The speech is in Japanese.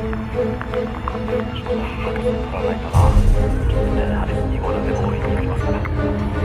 ちょっと先に進まないかな。ちょっとね、あれ、い個だけ、応援に行きますから。